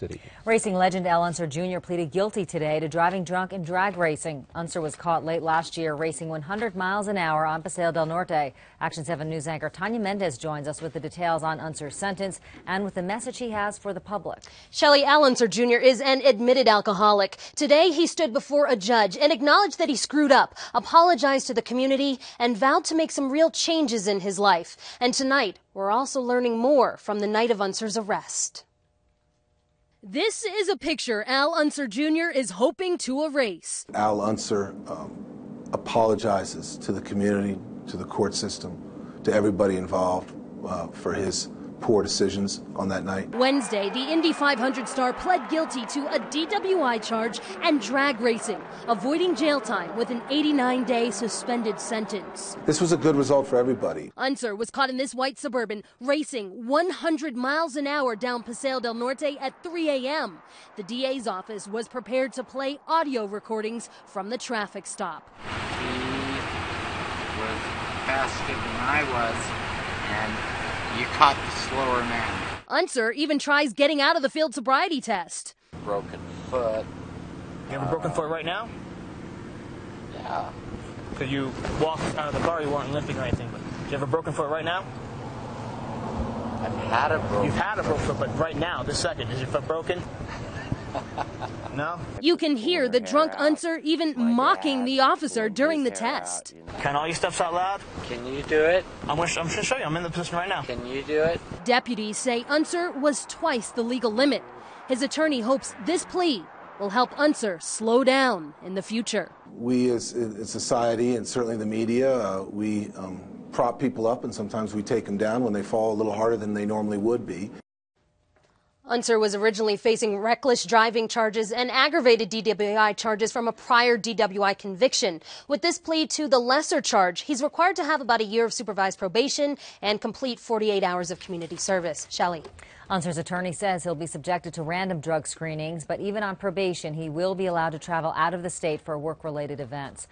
city. Racing legend Al Unser Jr. pleaded guilty today to driving drunk and drag racing. Unser was caught late last year racing 100 miles an hour on Paseo del Norte. Action 7 News anchor Tanya Mendez joins us with the details on Unser's sentence and with the message he has for the public. Shelly Al Unser Jr. is an admitted alcoholic. Today he stood before a judge and acknowledged that he screwed up, apologized to the community, and vowed to make some real changes in his life. And tonight, we're also learning more from the night of Unser's arrest. This is a picture Al Unser Jr. is hoping to erase. Al Unser um, apologizes to the community, to the court system, to everybody involved uh, for his poor decisions on that night. Wednesday, the Indy 500 star pled guilty to a DWI charge and drag racing, avoiding jail time with an 89 day suspended sentence. This was a good result for everybody. Unser was caught in this white suburban racing 100 miles an hour down Paseo del Norte at 3 a.m. The DA's office was prepared to play audio recordings from the traffic stop. He was faster than I was, and you caught the slower man. Unser even tries getting out of the field sobriety test. Broken foot. You have a broken foot right now? Yeah. Because you walked out of the car, you weren't limping or anything. But do you have a broken foot right now? I've had a broken You've had a broken foot, but right now, this second, is your foot broken? No? You can hear the drunk Unser even mocking the officer during the test. Can all your stuffs out loud? Can you do it? I'm going to show you. I'm in the position right now. Can you do it? Deputies say Unser was twice the legal limit. His attorney hopes this plea will help Unser slow down in the future. We as a society and certainly the media, uh, we um, prop people up and sometimes we take them down when they fall a little harder than they normally would be. Unser was originally facing reckless driving charges and aggravated DWI charges from a prior DWI conviction. With this plea to the lesser charge, he's required to have about a year of supervised probation and complete 48 hours of community service. Shelley. Unser's attorney says he'll be subjected to random drug screenings, but even on probation, he will be allowed to travel out of the state for work related events.